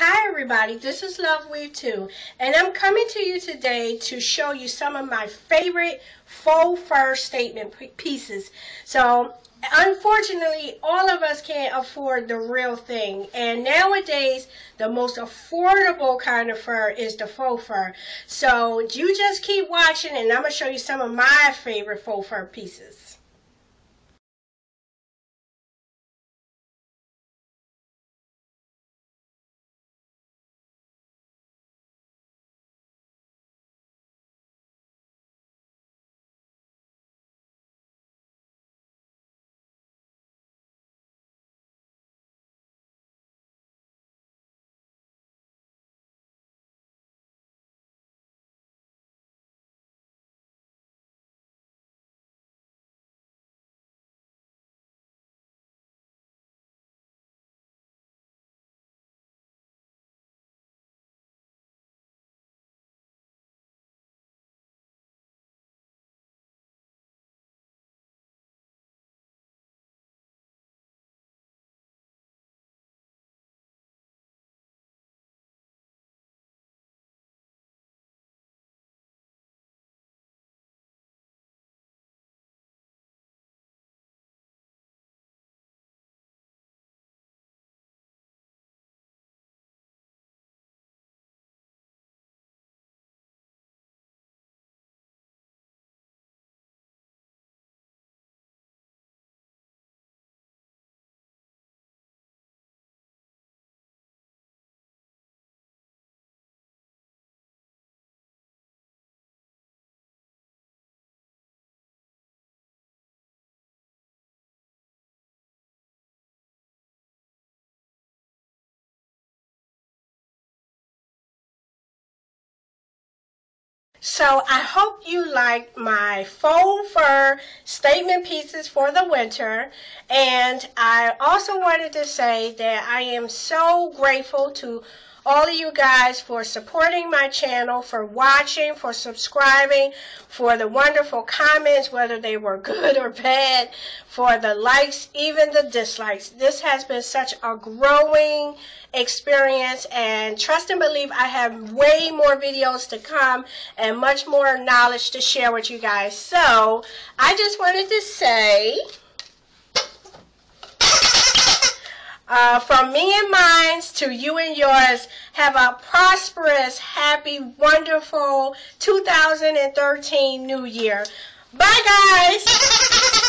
Hi everybody, this is Love Weave 2 and I'm coming to you today to show you some of my favorite faux fur statement pieces. So unfortunately all of us can't afford the real thing and nowadays the most affordable kind of fur is the faux fur. So you just keep watching and I'm going to show you some of my favorite faux fur pieces. So I hope you like my faux fur statement pieces for the winter. And I also wanted to say that I am so grateful to all of you guys for supporting my channel, for watching, for subscribing, for the wonderful comments, whether they were good or bad, for the likes, even the dislikes. This has been such a growing experience and trust and believe I have way more videos to come and much more knowledge to share with you guys. So I just wanted to say Uh, from me and mine to you and yours, have a prosperous, happy, wonderful 2013 New Year. Bye, guys.